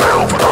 Move